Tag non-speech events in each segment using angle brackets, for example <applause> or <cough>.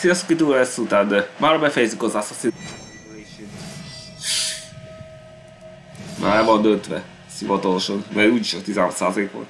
Sziasztok, de már befejezzük az Assassin's Már van döntve, szivatalosan, mert úgyis a 16% volt.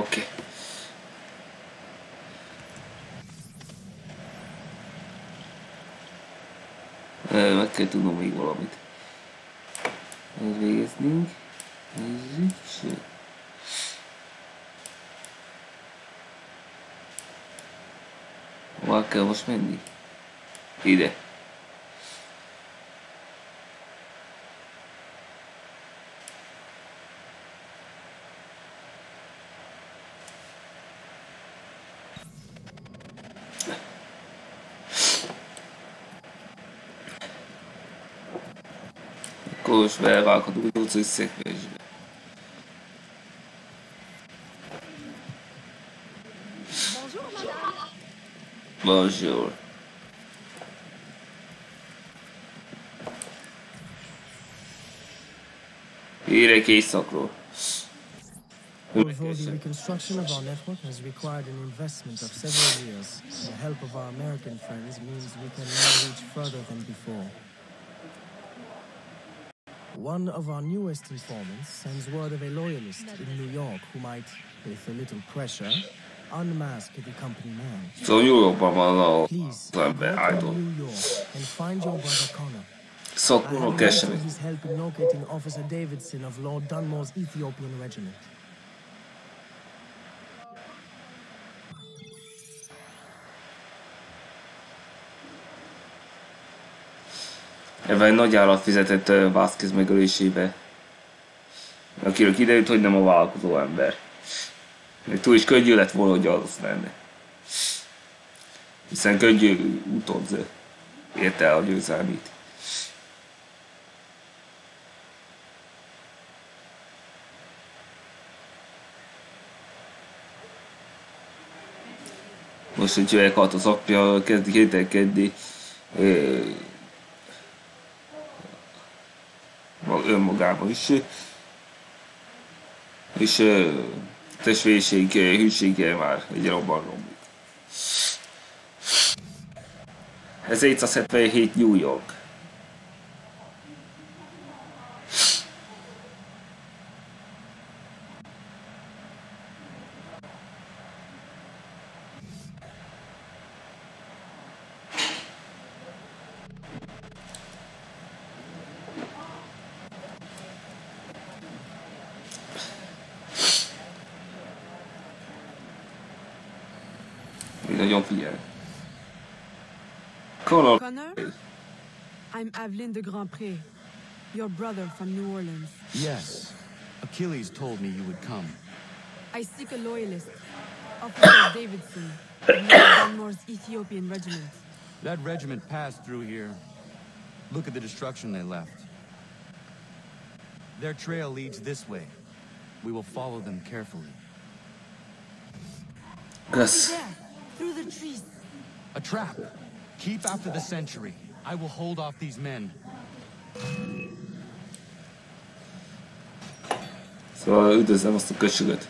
Oké. Okay. Meg kell tudnom még valamit. Elvégeznünk. Nézzük. Hova kell most menni? Ide. Most belevághatunk az összekvésbe. Bonjour. Hírek éjszakról. Although the reconstruction of our network has required an investment of several years, the help of our American friends means we can now reach further than before. One of our newest informants sends word of a loyalist in New York who might, with a little pressure, unmask the company man. So New Yorkban van Please, az ember go to idol. New York and find your brother Connor. So, I have keserű. his help in locating Officer Davidson of Lord Dunmore's Ethiopian regiment. Ebben nagy állat fizetett Vázquez megölésébe. Akiről kiderült, hogy nem a vállalkozó ember. Még túl is könnyű lett volna, hogy az lenne. Hiszen könnyű utód érte el a győzelmét. Most, hogy meghalt az apja, kezdik érdekedni. Ö, ma- önmagában is. És ö, hűsége már egyre abban romlik. Ez 777 New York. I'm Aveline de your brother from New Orleans. Yes. Achilles told me you would come. I seek a loyalist, Officer Davidson, of Dunmore's Ethiopian regiment. That regiment passed through here. Look at the destruction they left. Their trail leads this way. We will follow them carefully. Kösz. There, through the trees. A trap! Keep after the sentry. I will hold off these men. Szóval üdvözlöm azt a köcsögöt.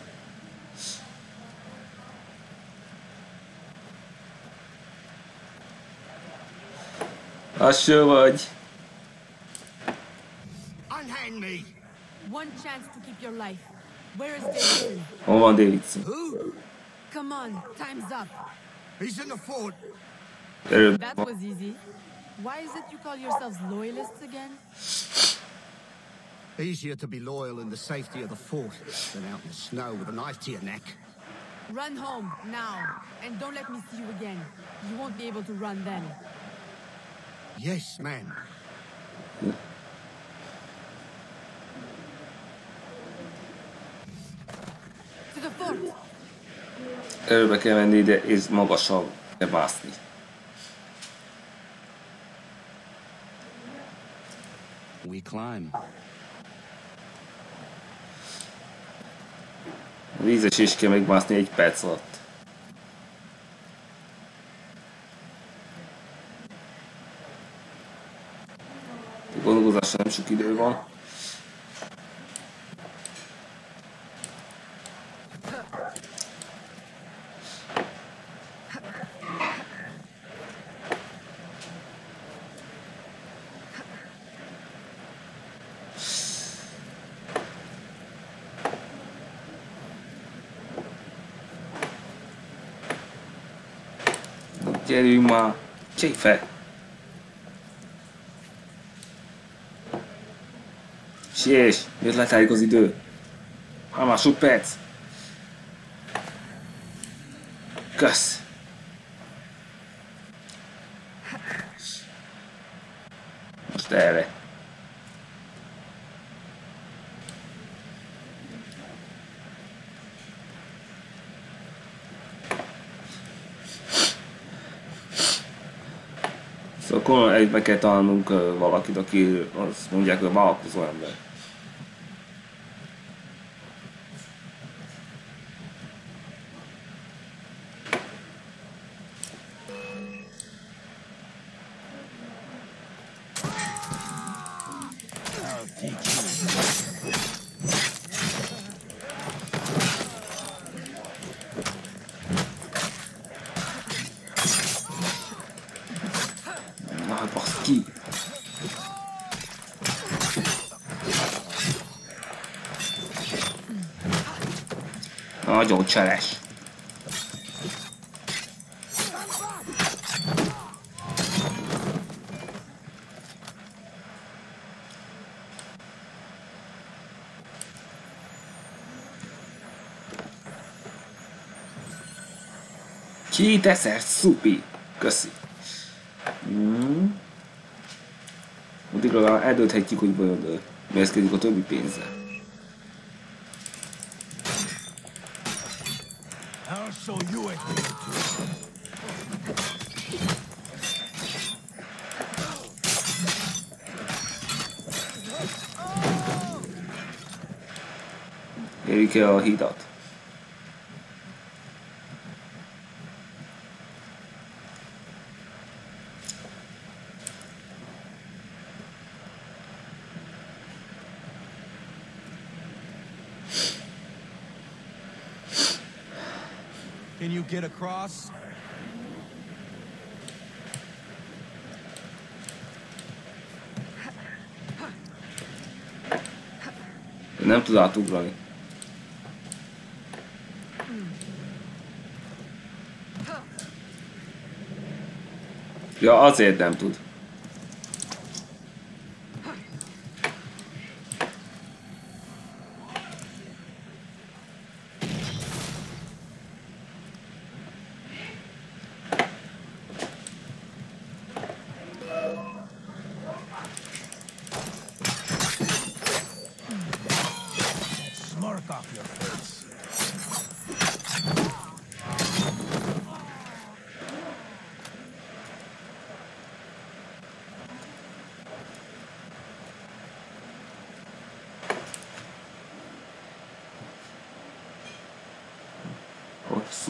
Lassú vagy. Unhand me! One chance to keep your life. Where is Davidson? Hol van Davidson? Who? Come on, time's up. He's in the fort. That was easy. Why is it you call yourselves loyalists again? Easier to be loyal in the safety of the fort than out in the snow with a knife to your neck. Run home, now. And don't let me see you again. You won't be able to run then. Yes, man. To the fort! Erőbe kell menni ide, és magasabb kell mászni. Climb. Vízes is kell megmászni egy perc alatt. Gondolkozásra nem sok idő van. Már! Csík fel! Siess! Miért letálik az idő? Már másod perc! Kösz! Most erre. Egy meg kell találnunk valakit, aki azt mondják, hogy vállalkozó ember. Na, basz ki! Nagyon cseles. Ki teszel, szupi? Köszi. Mm. Addig legalább eldönthetjük, hogy vajon mihez a többi pénzzel. So you ain't here too. Here go, he dot. Get across? Nem tud átugrani. Ja, azért nem tud.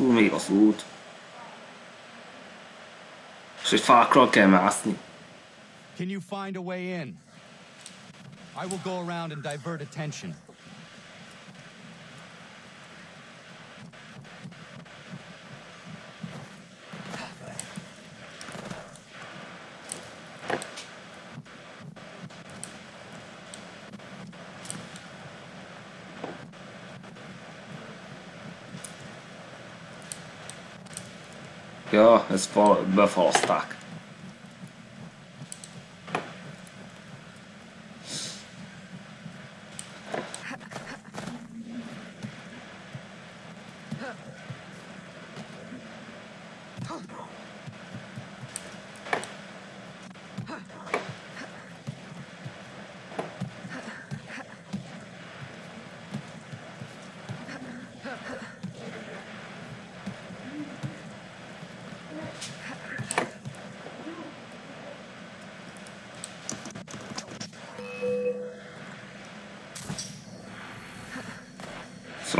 Fú, még az út. És egy fákról kell mászni. Can you find a way in? I will go around and divert attention. Ja, jag börjar få starkt.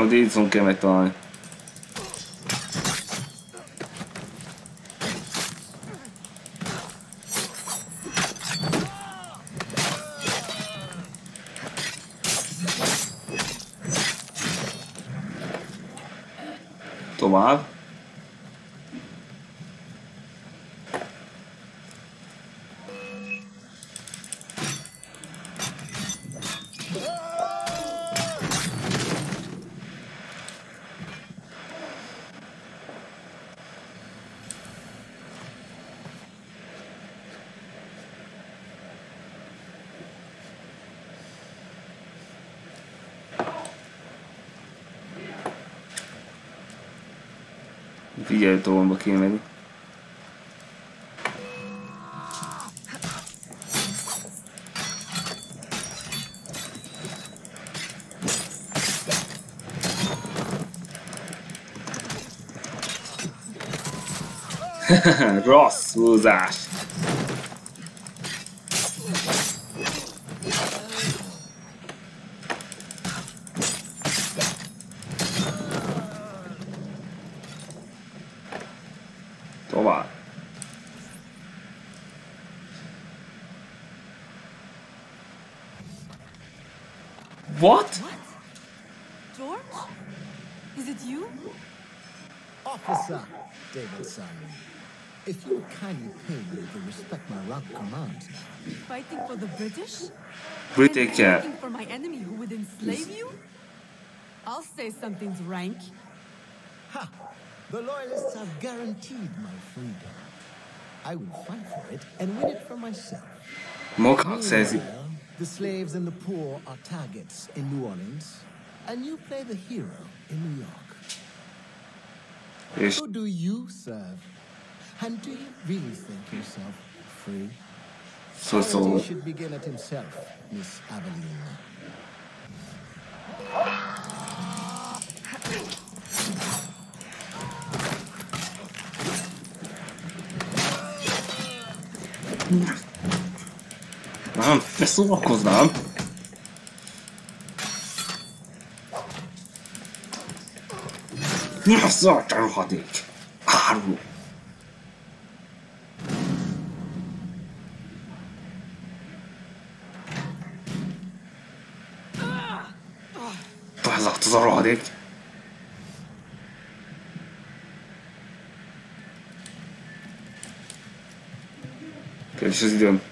on dit, ils ont qu'à. Figyelj, tovább kéne menni. <laughs> Rossz húzás. What? George? Is it you? Officer Davidson, if you would kindly pay me to respect my rank commands now. Fighting for the British? British, And yeah. Fighting for my enemy who would enslave you? I'll say something's rank. Ha! The Loyalists have guaranteed my freedom. I will fight for it and win it for myself. Moka szerzi. Meanwhile, the slaves and the poor are targets in New Orleans, and you play the hero in New York. És Who do you serve? And do you really think yourself free? So, szó. Quality should begin at himself, Miss Aveline. Nem, ne szórakoznám. Mi a szart rohadék? Áruló. Fázott az a rohadék. Időm.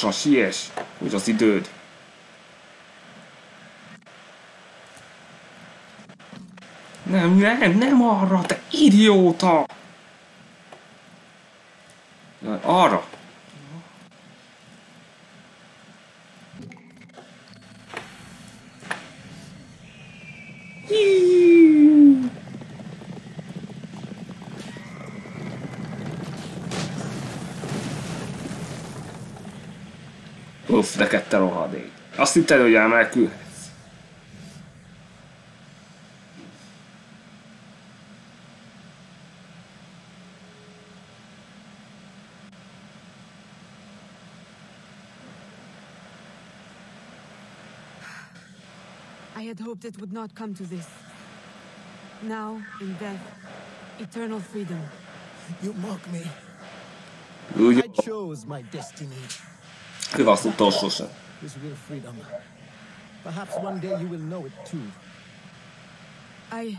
Gyorsan siess, hogy az időd. Nem, nem, nem arra, te idióta! Rohadék. Azt hitted, hogy elmenekülhetsz? I had hoped it would not come to this. Now, in death, eternal freedom. You mock me. I chose my destiny. Ő azt utolsó sem. This real freedom. Perhaps one day you will know it too. I.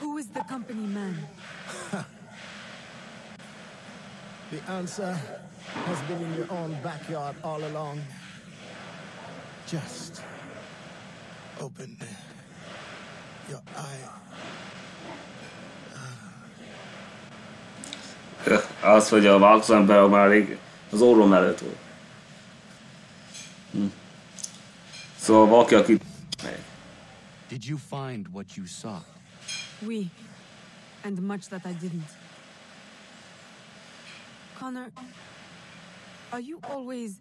Who is the company man? <laughs> The answer has been in your own backyard all along. Just open your eye. Öh, Az, hogy a változó ember már rég az orrom előtt volt. Hm. Szóval valaki, aki Did you find what you sought? We. And much that I didn't. Connor, are you always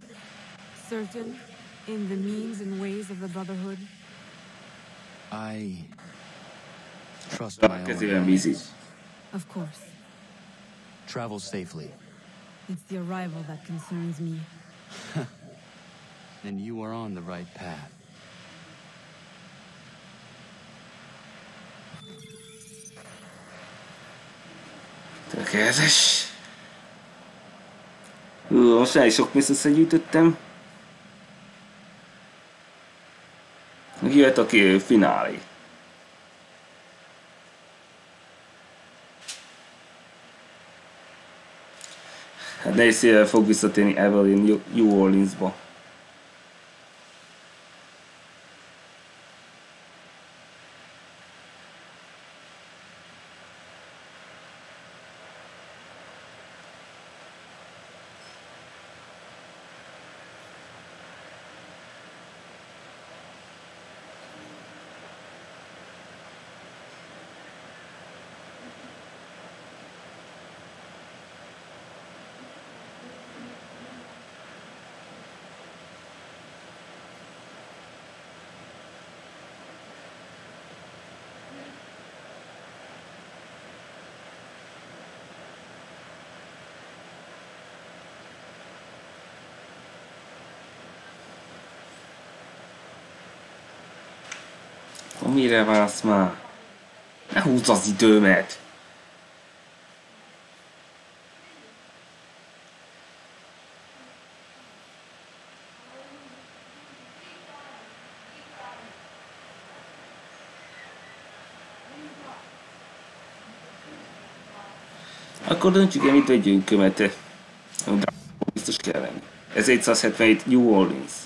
certain in the means and ways of the Brotherhood? I trust my own kezében bízik. hands. Of course. Travel safely, It's the arrival that concerns me. <laughs> and you are on the right path. Tökéletes. Hú, most elég sok pénzt összegyűjtöttem. Jöhet a ki- finálé. Hát nehéz fog visszatérni Evelyn New Orleansba. Mire vársz már? Ne húzd az időmet! Akkor döntsük el, mit vegyünk, mert eh, biztos kell lenni. Ez 777 New Orleans.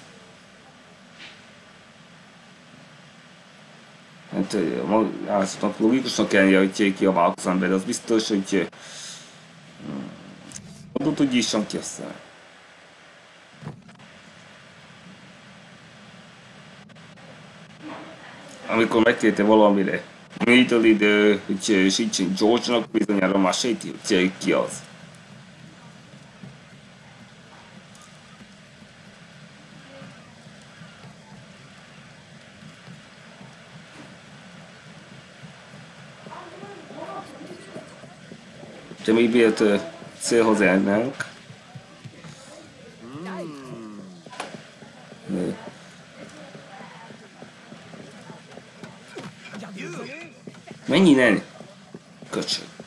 Hát azt logikusnak kell hogy ki a változó ember, az biztos, hogy mm, hogy is ki aztán. Amikor megkérte valamire, mitől idő, hogy segítsen George-nak, bizonyára már sejti, hogy ki az. De még ö, célhoz. Ö, Mennyi nem? Köcsög.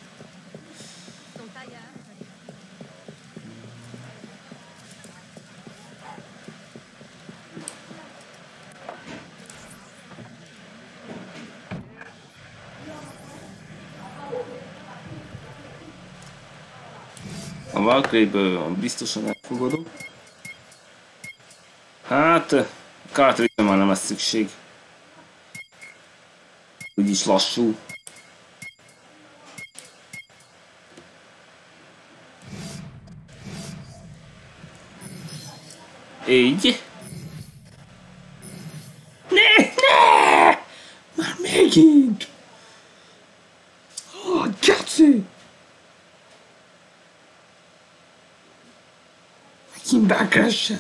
Valkyrie-ből biztosan elfogadok. Hát, cartridge már nem lesz szükség. Úgyis lassú. Így. Ne, ne! Már megint! da caixa.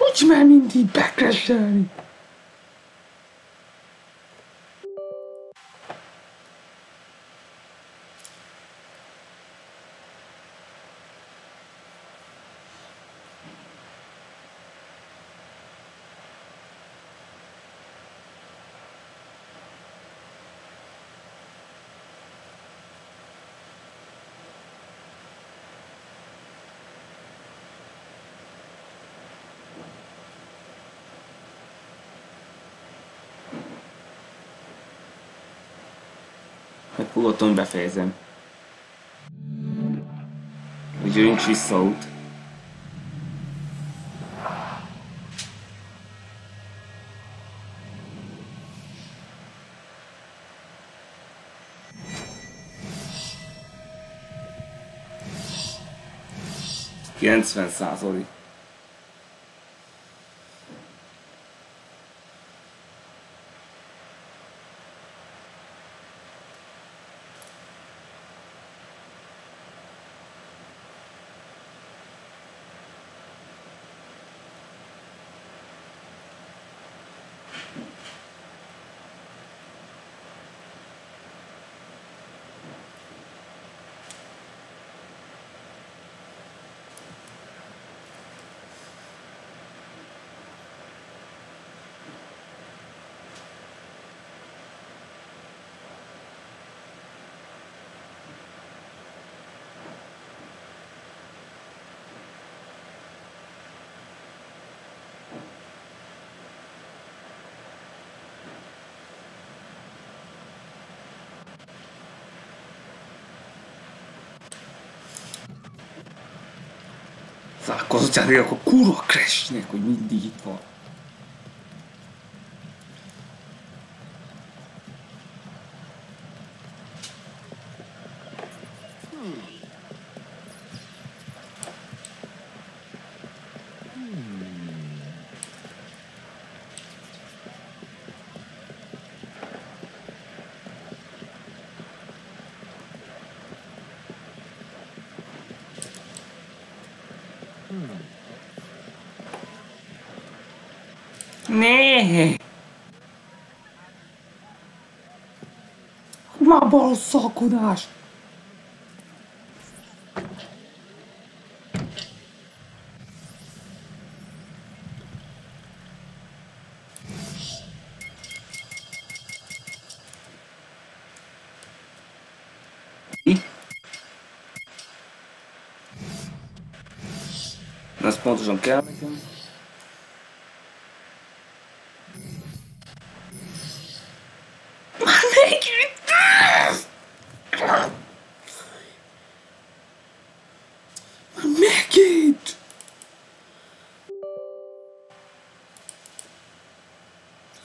Onde vai me dar caixa? Nyugodtan befejezem. Úgyhogy nincs visszaút. Kilencven százalék. さあ、こそちゃんが心をクラッシしね、こういンディギ。Kudash. Nas pontas John então. Kelly.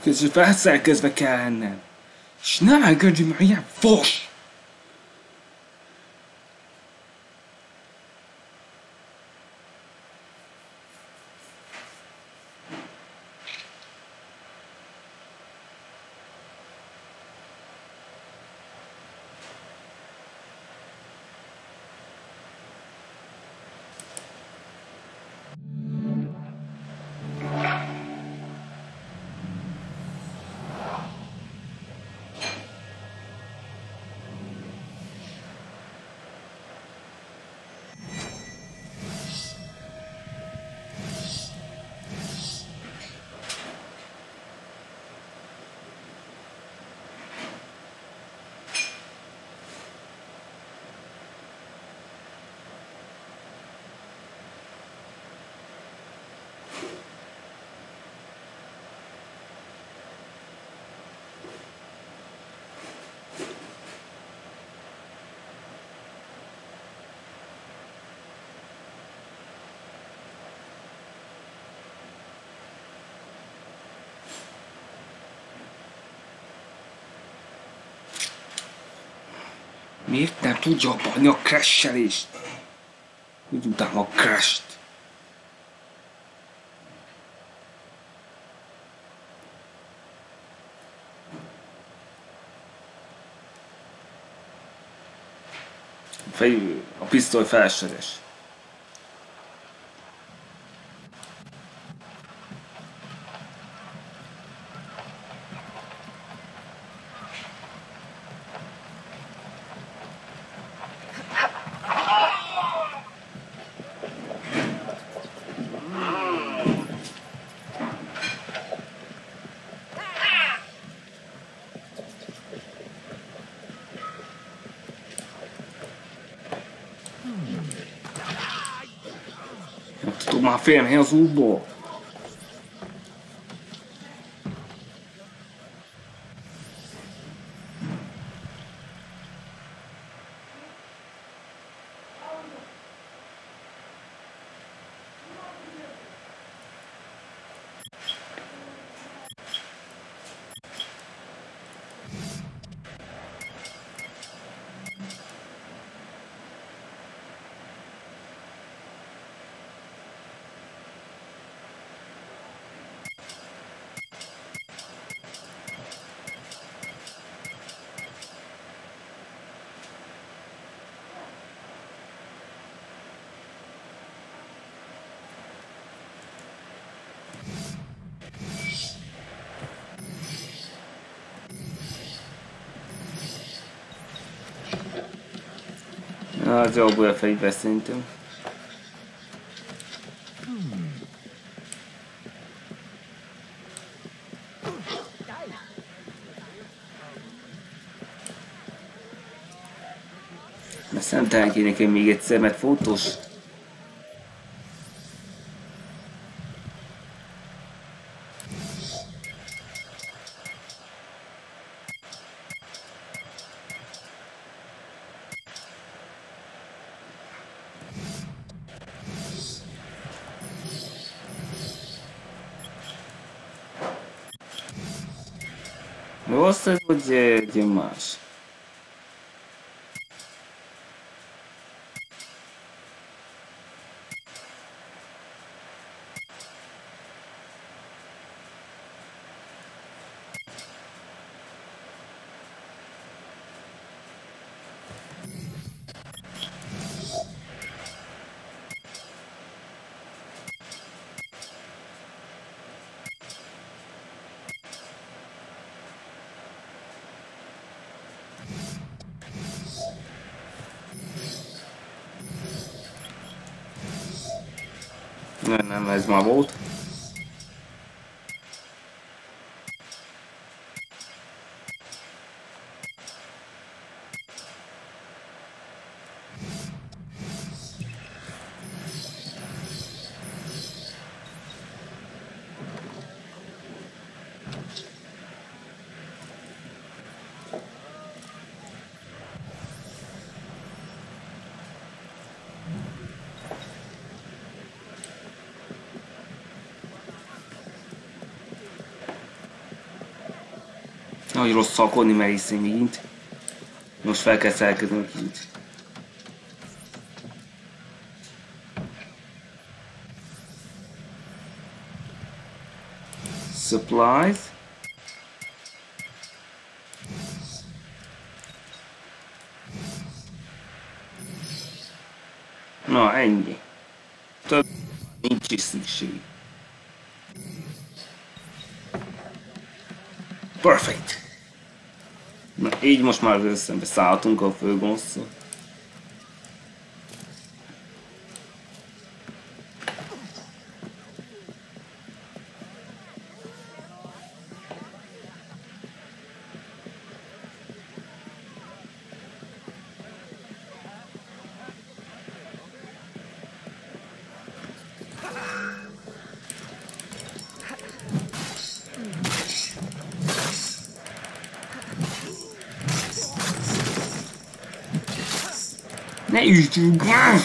Közben felszerkezve kell ennem. És nem engedj már Miért nem tudja abban a crash-elést? Hogy utálom a crash-t. A pisztoly felseres. to my family hands on. Az jobb a fegyver szerintem. Mert szemtelen kéne még egyszer, mert fotós. Володя Димаш. Né? mais uma volta. Nagy rossz szalkodni merész én megint. Most fel kell szelkednünk kicsit. Supplies. filmos uma vez, sabe? Saltam com fogo, な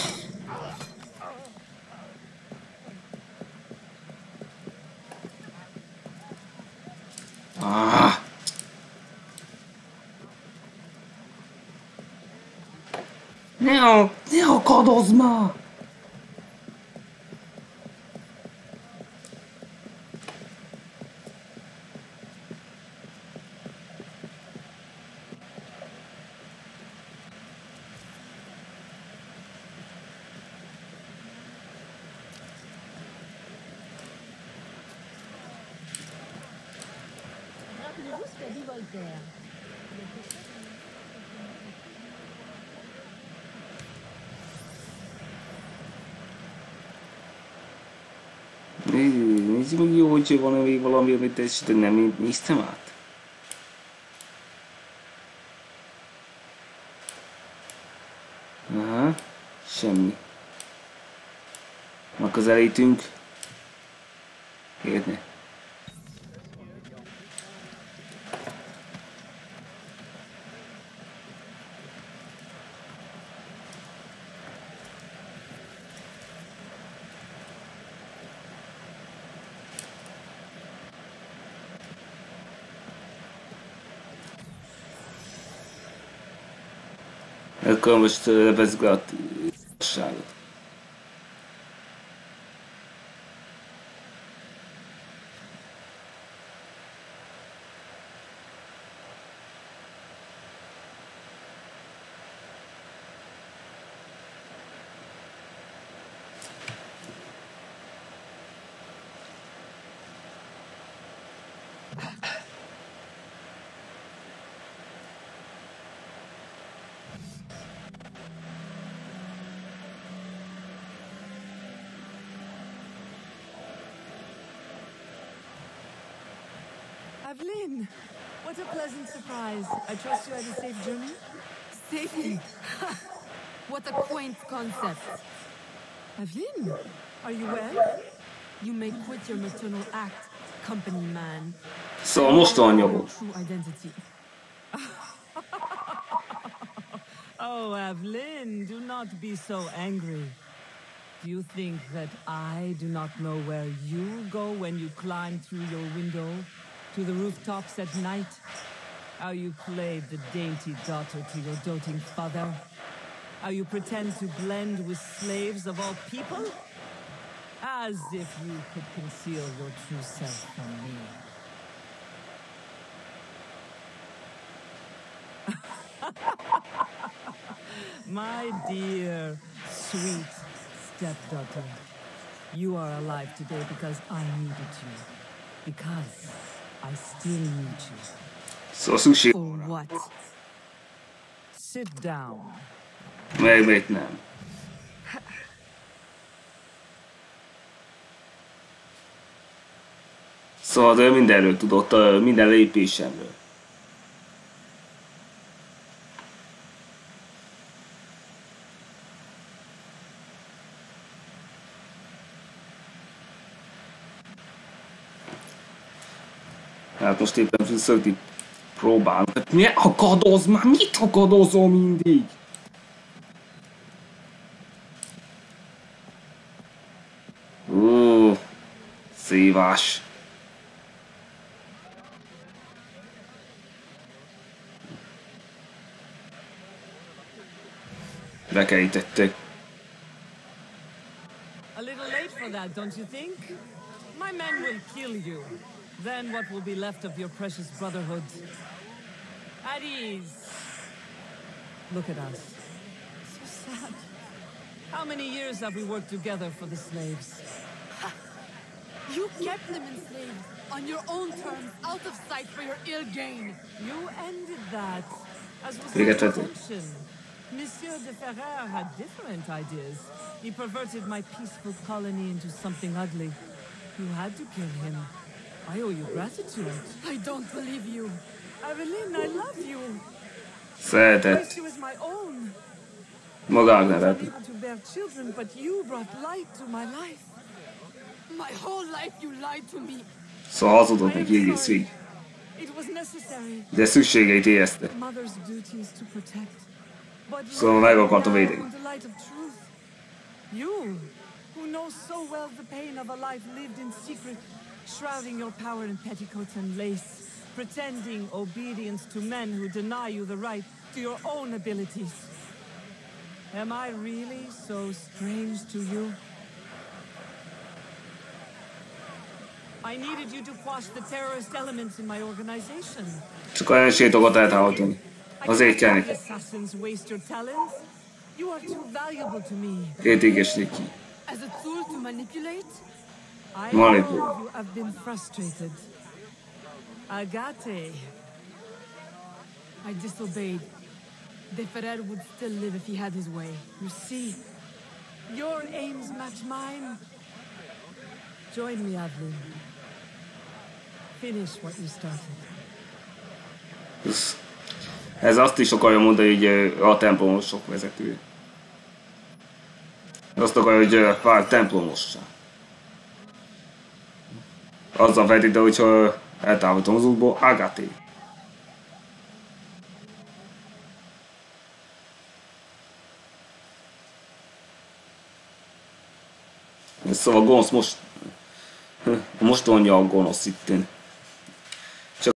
あ。ねえねえ赤どずま ne akadozz már! Voltaire. Nézd meg jó, hogy van még valami, amit esetleg nem néztem át. Aha, semmi. Megközelítünk. Érne. komuś, e, bez bezgodny. Evelyn, what a pleasant surprise. I trust you had a safe journey? Safety? <laughs> what a quaint concept. Evelyn, are you well? You may quit your maternal act, company man. Szóval most on Your nyomó. true identity. <laughs> oh, Evelyn, do not be so angry. Do you think that I do not know where you go when you climb through your window to the rooftops at night? How you play the dainty daughter to your doting father? How you pretend to blend with slaves of all people? As if you could conceal your true self from me. <laughs> My dear, sweet stepdaughter, you are alive today because I needed you. Because I still need you. Szóval szükség For what? Sit down. meg még nem. Szóval mindenről tudott, minden lépésemről. Hát most éppen viszont itt próbálom. Hát mi akadoz már? Mit akadozol mindig? Ó, szívás. Bekerítették. A little late for that, don't you think? My men will kill you. Then what will be left of your precious brotherhood? At ease. Look at us. So sad. How many years have we worked together for the slaves? You kept them enslaved on your own terms, out of sight for your ill gain. You ended that, as was Véget my vettük. intention. Monsieur de Ferrer had different ideas. He perverted my peaceful colony into something ugly. You had to kill him. I owe you gratitude. I don't believe you. Evelyn, I love you. Szeretett. Placed you as my own. Magának I was nevet. unable to bear children, but you brought light to my life. My whole life you lied to me. Szóval hazudott I am neki egész sorry. végig. It was necessary. De szükségeit érezte. Mother's duty is to protect. But Szóval meg akarta védeni. the light of truth, you, who know so well the pain of a life lived in secret, shrouding your power in petticoats and lace, pretending obedience to men who deny you the right to your own abilities. Am I really so strange to you? I needed you to quash the terrorist elements in my organization. Csak olyan sétokat eltávolítani. I Azért kell neki. assassins waste your talents. You are too valuable to me. Értékes neki. As a tool to manipulate? Know you have been frustrated. Agate, I disobeyed. De Ferrer would still live if he had his way. You see, your aims match mine. Join me, Avlin. Finish what you started. Ez, ez azt is akarja mondani, hogy a templomosok vezető. Azt akarja, hogy vált templomossá. Azzal vedi, de hogyha eltávolítom az útból, Agaté. Szóval a gonosz most... <laughs> Most mondja a gonosz itt.